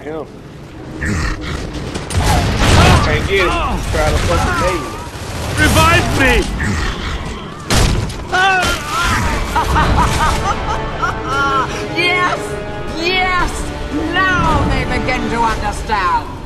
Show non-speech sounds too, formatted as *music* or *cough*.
about him. Can't get him. Try to fucking nail it. Revive me! *laughs* yes! Yes! Now they begin to understand.